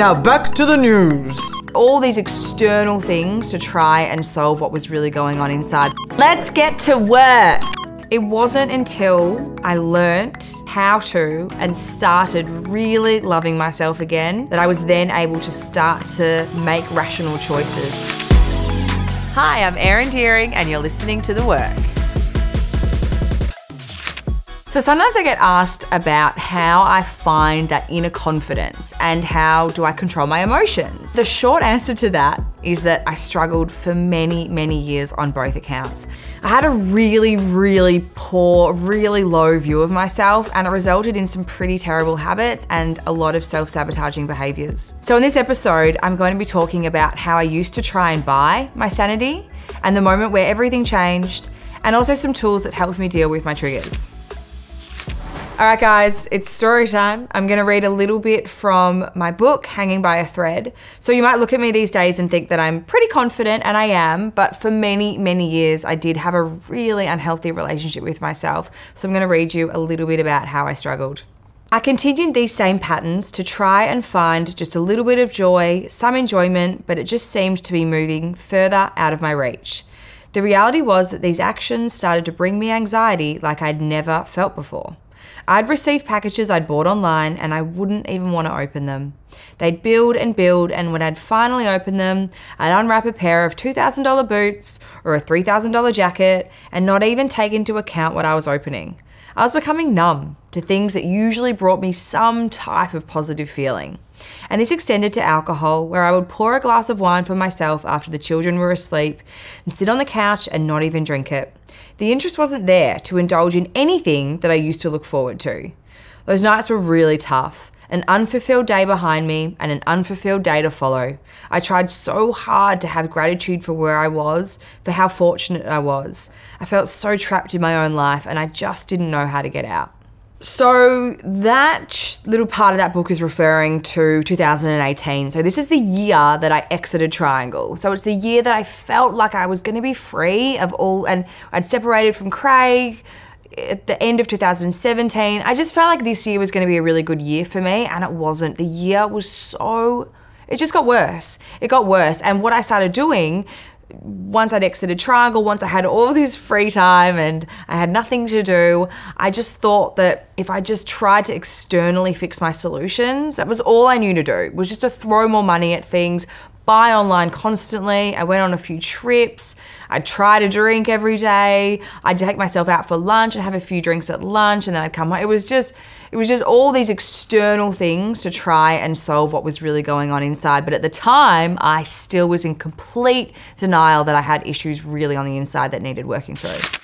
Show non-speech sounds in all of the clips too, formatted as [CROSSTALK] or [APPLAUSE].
Now back to the news. All these external things to try and solve what was really going on inside. Let's get to work. It wasn't until I learnt how to and started really loving myself again that I was then able to start to make rational choices. Hi, I'm Erin Deering, and you're listening to The Work. So sometimes I get asked about how I find that inner confidence and how do I control my emotions. The short answer to that is that I struggled for many, many years on both accounts. I had a really, really poor, really low view of myself and it resulted in some pretty terrible habits and a lot of self-sabotaging behaviors. So in this episode, I'm going to be talking about how I used to try and buy my sanity and the moment where everything changed and also some tools that helped me deal with my triggers. All right, guys, it's story time. I'm going to read a little bit from my book, Hanging by a Thread. So you might look at me these days and think that I'm pretty confident, and I am, but for many, many years, I did have a really unhealthy relationship with myself. So I'm going to read you a little bit about how I struggled. I continued these same patterns to try and find just a little bit of joy, some enjoyment, but it just seemed to be moving further out of my reach. The reality was that these actions started to bring me anxiety like I'd never felt before. I'd receive packages I'd bought online and I wouldn't even want to open them. They'd build and build, and when I'd finally open them, I'd unwrap a pair of $2,000 boots or a $3,000 jacket and not even take into account what I was opening. I was becoming numb to things that usually brought me some type of positive feeling. And this extended to alcohol, where I would pour a glass of wine for myself after the children were asleep and sit on the couch and not even drink it. The interest wasn't there to indulge in anything that I used to look forward to. Those nights were really tough. An unfulfilled day behind me and an unfulfilled day to follow. I tried so hard to have gratitude for where I was, for how fortunate I was. I felt so trapped in my own life and I just didn't know how to get out. So that little part of that book is referring to 2018. So this is the year that I exited Triangl. So it's the year that I felt like I was going to be free of all, and I'd separated from Craig at the end of 2017. I just felt like this year was going to be a really good year for me, and it wasn't. The year was so it just got worse. It got worse. And what I started doing once I'd exited Triangl, once I had all this free time and I had nothing to do, I just thought that if I just tried to externally fix my solutions, that was all I knew to do, was just to throw more money at things, buy online constantly. I went on a few trips. I'd try to drink every day. I'd take myself out for lunch and have a few drinks at lunch and then I'd come home. It was just it was just all these external things to try and solve what was really going on inside. But at the time, I still was in complete denial that I had issues really on the inside that needed working through.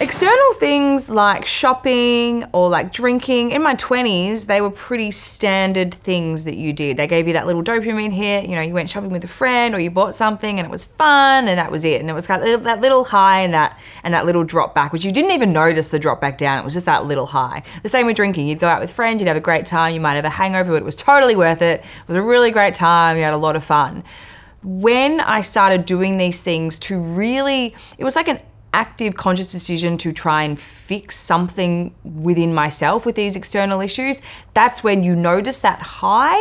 External things like shopping or like drinking, in my 20s, they were pretty standard things that you did. They gave you that little dopamine hit, you know, you went shopping with a friend or you bought something and it was fun and that was it. And it was kind of that little high and that and that little drop back, which you didn't even notice the drop back down. It was just that little high. The same with drinking. You'd go out with friends, you'd have a great time, you might have a hangover, but it was totally worth it. It was a really great time, you had a lot of fun. When I started doing these things to really, it was like an active conscious decision to try and fix something within myself with these external issues, that's when you notice that high.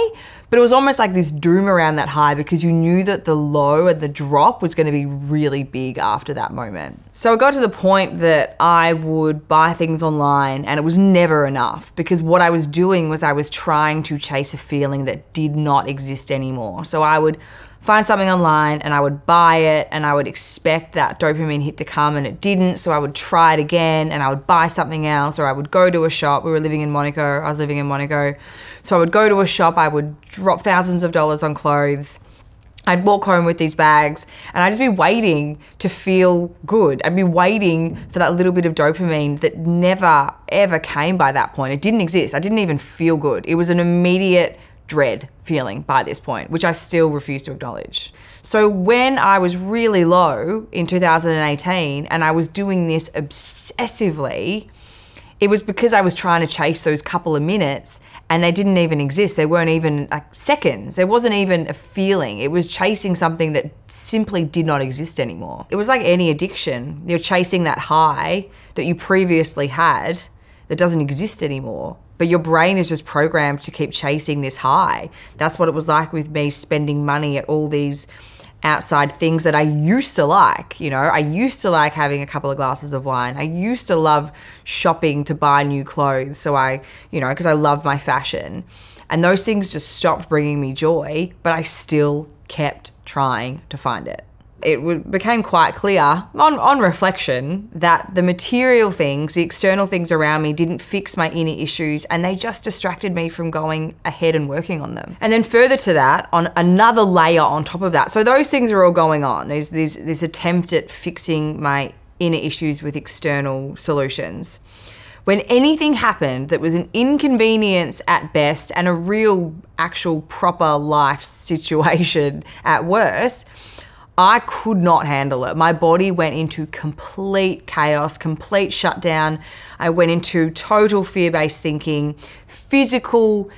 But it was almost like this doom around that high because you knew that the low and the drop was going to be really big after that moment. So it got to the point that I would buy things online and it was never enough because what I was doing was I was trying to chase a feeling that did not exist anymore. So I would find something online and I would buy it and I would expect that dopamine hit to come and it didn't. So I would try it again and I would buy something else or I would go to a shop. We were living in Monaco. I was living in Monaco. So I would go to a shop. I would drop thousands of dollars on clothes. I'd walk home with these bags and I'd just be waiting to feel good. I'd be waiting for that little bit of dopamine that never, ever came by that point. It didn't exist. I didn't even feel good. It was an immediate dread feeling by this point, which I still refuse to acknowledge. So when I was really low in 2018 and I was doing this obsessively, it was because I was trying to chase those couple of minutes and they didn't even exist. They weren't even like seconds. There wasn't even a feeling. It was chasing something that simply did not exist anymore. It was like any addiction. You're chasing that high that you previously had that doesn't exist anymore but your brain is just programmed to keep chasing this high. That's what it was like with me spending money at all these outside things that I used to like. You know, I used to like having a couple of glasses of wine. I used to love shopping to buy new clothes. So I, you know, because I love my fashion. And those things just stopped bringing me joy, but I still kept trying to find it it became quite clear on, on reflection that the material things, the external things around me didn't fix my inner issues and they just distracted me from going ahead and working on them. And then further to that, on another layer on top of that. So those things are all going on. There's this, this attempt at fixing my inner issues with external solutions. When anything happened that was an inconvenience at best and a real, actual, proper life [LAUGHS] situation at worst, I could not handle it. My body went into complete chaos, complete shutdown. I went into total fear based thinking, physical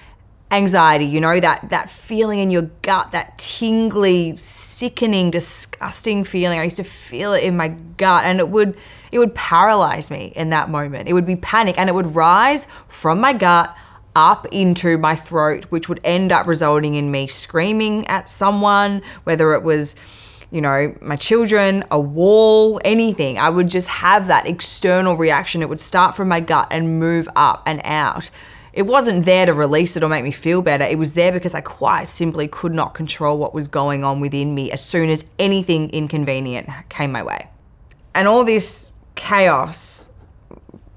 anxiety, you know, that, that feeling in your gut, that tingly, sickening, disgusting feeling. I used to feel it in my gut and it would it would paralyze me in that moment. It would be panic and it would rise from my gut up into my throat, which would end up resulting in me screaming at someone, whether it was you know, my children, a wall, anything. I would just have that external reaction. It would start from my gut and move up and out. It wasn't there to release it or make me feel better. It was there because I quite simply could not control what was going on within me as soon as anything inconvenient came my way. And all this chaos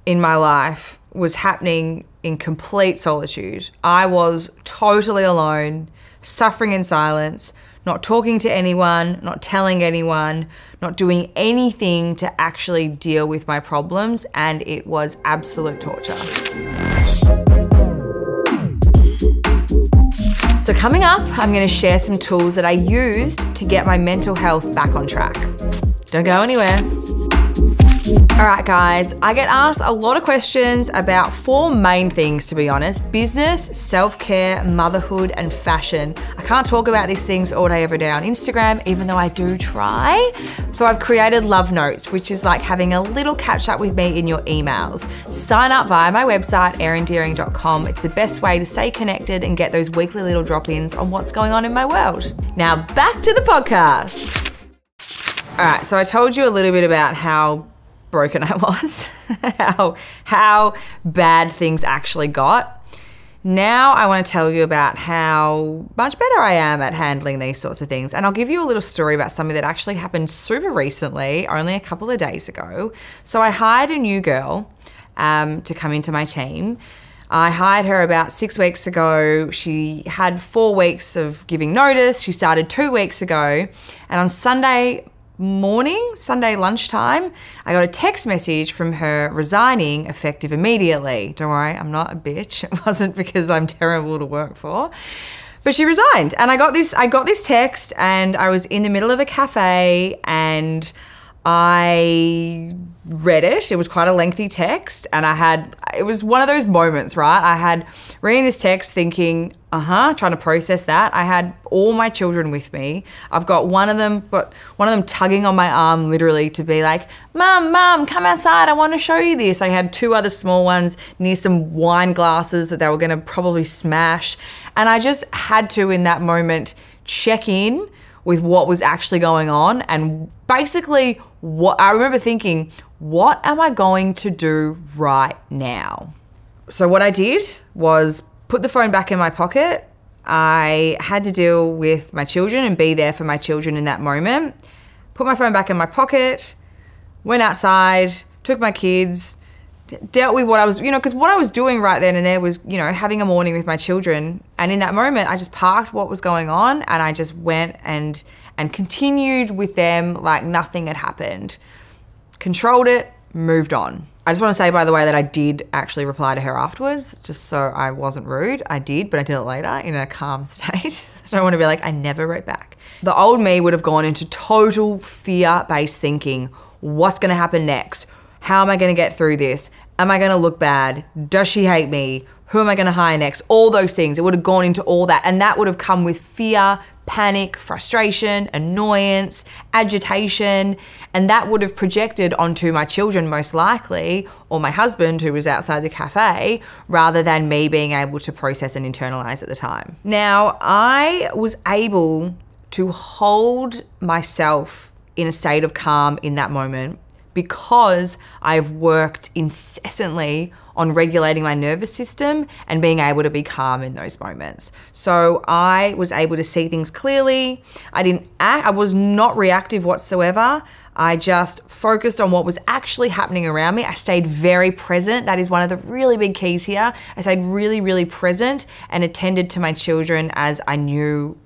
in my life was happening in complete solitude. I was totally alone, suffering in silence, not talking to anyone, not telling anyone, not doing anything to actually deal with my problems, and it was absolute torture. So, coming up, I'm going to share some tools that I used to get my mental health back on track. Don't go anywhere. All right, guys, I get asked a lot of questions about four main things, to be honest business, self care, motherhood, and fashion. I can't talk about these things all day, every day on Instagram, even though I do try. So I've created Love Notes, which is like having a little catch up with me in your emails. Sign up via my website, erindeering.com. It's the best way to stay connected and get those weekly little drop ins on what's going on in my world. Now, back to the podcast. All right, so I told you a little bit about how broken [LAUGHS] I was, how, how bad things actually got. Now I want to tell you about how much better I am at handling these sorts of things. And I'll give you a little story about something that actually happened super recently, only a couple of days ago. So I hired a new girl um, to come into my team. I hired her about six weeks ago. She had four weeks of giving notice. She started two weeks ago. And on Sunday morning, Sunday lunchtime, I got a text message from her resigning effective immediately. Don't worry, I'm not a bitch. [LAUGHS] It wasn't because I'm terrible to work for. But she resigned and I got this I got this text and I was in the middle of a cafe and I read it. It was quite a lengthy text, and I had, it was one of those moments, right? I had reading this text thinking, uh huh, trying to process that. I had all my children with me. I've got one of them, but one of them tugging on my arm literally to be like, "Mom, mom, come outside. I want to show you this. I had two other small ones near some wine glasses that they were going to probably smash. And I just had to, in that moment, check in with what was actually going on and basically what I remember thinking, what am I going to do right now? So what I did was put the phone back in my pocket. I had to deal with my children and be there for my children in that moment. Put my phone back in my pocket, went outside, took my kids, dealt with what I was, you know, because what I was doing right then and there was, you know, having a morning with my children. And in that moment, I just parked what was going on and I just went and and continued with them like nothing had happened. Controlled it, moved on. I just want to say, by the way, that I did actually reply to her afterwards, just so I wasn't rude. I did, but I did it later in a calm [LAUGHS] state. I don't want to be like, I never wrote back. The old me would have gone into total fear based thinking what's going to happen next? How am I going to get through this? Am I going to look bad? Does she hate me? Who am I going to hire next? All those things. It would have gone into all that. And that would have come with fear panic, frustration, annoyance, agitation, and that would have projected onto my children most likely, or my husband who was outside the cafe, rather than me being able to process and internalize at the time. Now, I was able to hold myself in a state of calm in that moment because I've worked incessantly on regulating my nervous system and being able to be calm in those moments. So I was able to see things clearly. I didn't act, I was not reactive whatsoever. I just focused on what was actually happening around me. I stayed very present. That is one of the really big keys here. I stayed really, really present and attended to my children as I knew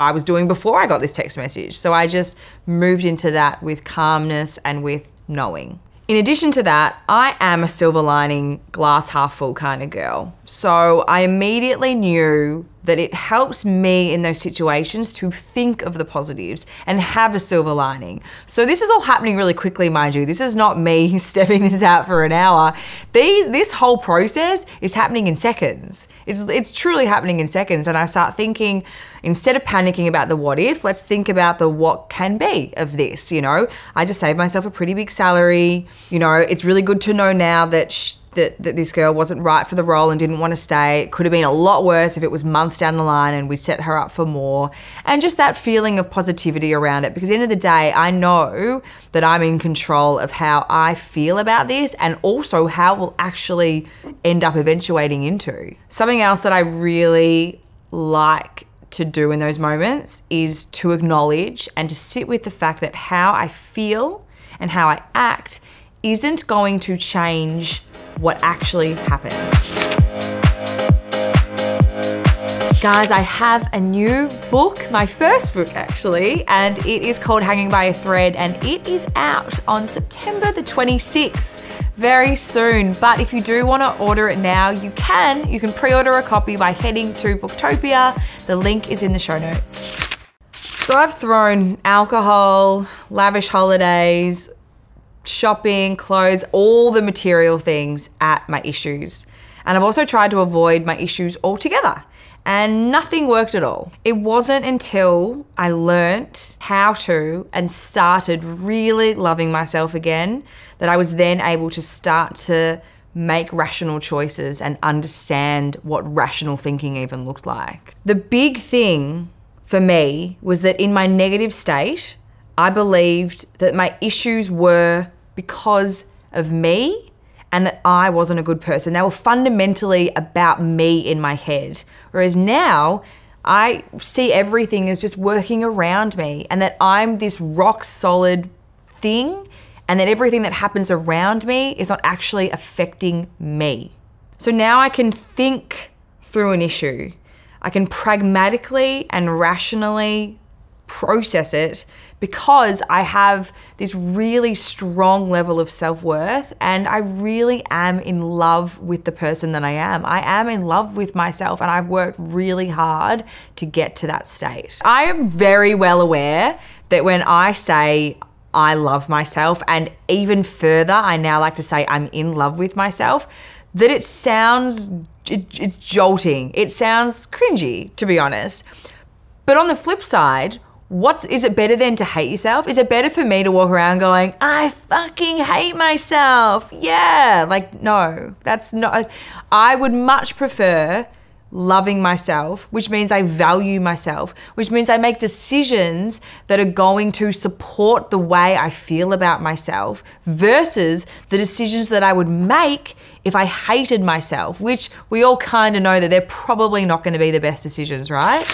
I was doing before I got this text message. So I just moved into that with calmness and with knowing. In addition to that, I am a silver lining, glass half full kind of girl. So I immediately knew that it helps me in those situations to think of the positives and have a silver lining. So this is all happening really quickly, mind you. This is not me [LAUGHS] stepping this out for an hour. This whole process is happening in seconds. It's, it's truly happening in seconds. And I start thinking, instead of panicking about the what if, let's think about the what can be of this. You know, I just saved myself a pretty big salary. You know, it's really good to know now that that, that this girl wasn't right for the role and didn't want to stay. It could have been a lot worse if it was months down the line and we set her up for more. And just that feeling of positivity around it. Because at the end of the day, I know that I'm in control of how I feel about this and also how it will actually end up eventuating into. Something else that I really like to do in those moments is to acknowledge and to sit with the fact that how I feel and how I act isn't going to change what actually happened. Guys, I have a new book, my first book actually, and it is called Hanging by a Thread, and it is out on September the 26th, very soon. But if you do want to order it now, you can. You can pre order a copy by heading to Booktopia. The link is in the show notes. So I've thrown alcohol, lavish holidays, shopping, clothes, all the material things at my issues. And I've also tried to avoid my issues altogether. And nothing worked at all. It wasn't until I learnt how to and started really loving myself again that I was then able to start to make rational choices and understand what rational thinking even looked like. The big thing for me was that in my negative state, I believed that my issues were because of me and that I wasn't a good person. They were fundamentally about me in my head. Whereas now, I see everything as just working around me and that I'm this rock solid thing and that everything that happens around me is not actually affecting me. So now I can think through an issue. I can pragmatically and rationally process it because I have this really strong level of self worth and I really am in love with the person that I am. I am in love with myself and I've worked really hard to get to that state. I am very well aware that when I say I love myself, and even further, I now like to say I'm in love with myself, that it sounds, it, it's jolting. It sounds cringy, to be honest. But on the flip side, what's is it better than to hate yourself? Is it better for me to walk around going, I fucking hate myself? Yeah. Like, no, that's not I would much prefer loving myself, which means I value myself, which means I make decisions that are going to support the way I feel about myself versus the decisions that I would make if I hated myself, which we all kind of know that they're probably not going to be the best decisions, right?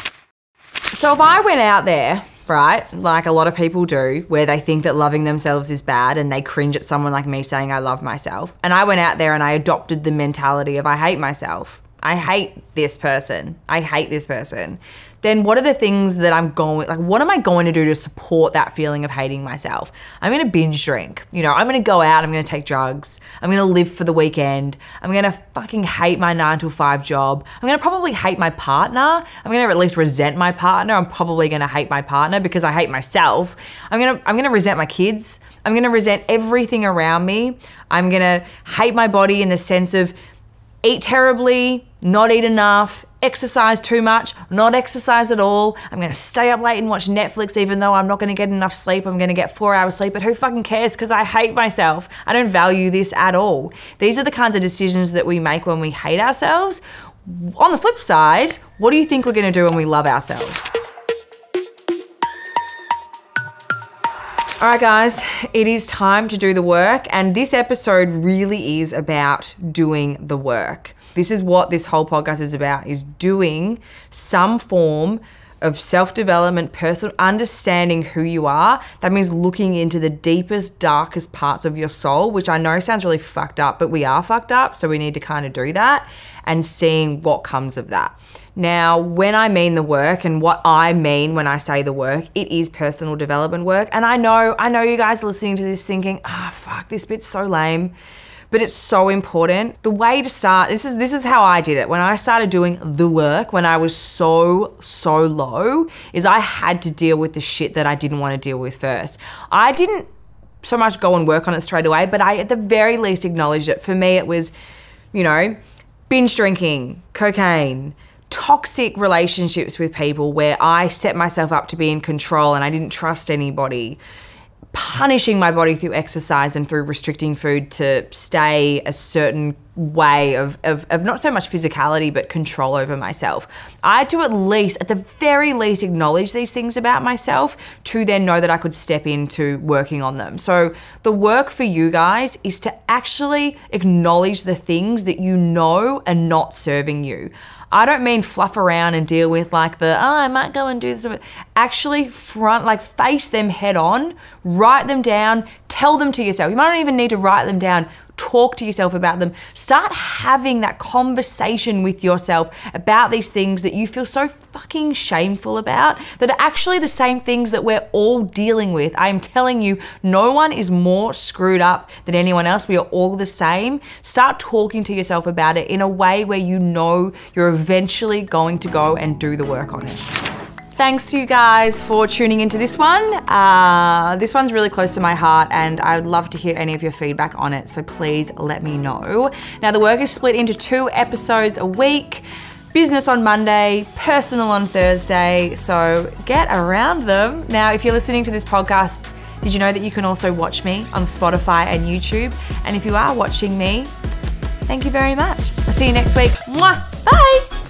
So if I went out there, right, like a lot of people do, where they think that loving themselves is bad and they cringe at someone like me saying I love myself, and I went out there and I adopted the mentality of I hate myself. I hate this person. I hate this person then what are the things that I'm going, like, what am I going to do to support that feeling of hating myself? I'm going to binge drink. You know, I'm going to go out, I'm going to take drugs, I'm going to live for the weekend, I'm going to fucking hate my nine to five job, I'm going to probably hate my partner, I'm going to at least resent my partner, I'm probably going to hate my partner because I hate myself. I'm going to, I'm going to resent my kids, I'm going to resent everything around me, I'm going to hate my body in the sense of eat terribly, not eat enough, exercise too much, not exercise at all. I'm gonna stay up late and watch Netflix even though I'm not gonna get enough sleep. I'm gonna get four hours sleep, but who fucking cares? Because I hate myself. I don't value this at all. These are the kinds of decisions that we make when we hate ourselves. On the flip side, what do you think we're gonna do when we love ourselves? All right, guys, it is time to do the work, and this episode really is about doing the work. This is what this whole podcast is about: is doing some form of self-development, personal understanding who you are. That means looking into the deepest, darkest parts of your soul, which I know sounds really fucked up, but we are fucked up, so we need to kind of do that and seeing what comes of that. Now, when I mean the work and what I mean when I say the work, it is personal development work. And I know, I know you guys listening to this thinking, ah, oh, fuck, this bit's so lame. But it's so important. The way to start, this is this is how I did it. When I started doing the work, when I was so, so low, is I had to deal with the shit that I didn't want to deal with first. I didn't so much go and work on it straight away, but I at the very least acknowledged it. For me, it was, you know, binge drinking, cocaine, toxic relationships with people where I set myself up to be in control and I didn't trust anybody. Punishing my body through exercise and through restricting food to stay a certain way of, of, of not so much physicality but control over myself. I had to at least, at the very least, acknowledge these things about myself to then know that I could step into working on them. So, the work for you guys is to actually acknowledge the things that you know are not serving you. I don't mean fluff around and deal with like the, oh, I might go and do this. Actually, front, like face them head on, write them down, tell them to yourself. You might not even need to write them down talk to yourself about them. Start having that conversation with yourself about these things that you feel so fucking shameful about, that are actually the same things that we're all dealing with. I am telling you, no one is more screwed up than anyone else. We are all the same. Start talking to yourself about it in a way where you know you're eventually going to go and do the work on it. Thanks to you guys for tuning into this one. Uh, this one's really close to my heart and I would love to hear any of your feedback on it, so please let me know. Now, the work is split into two episodes a week business on Monday, personal on Thursday, so get around them. Now, if you're listening to this podcast, did you know that you can also watch me on Spotify and YouTube? And if you are watching me, thank you very much. I'll see you next week. Mwah! Bye!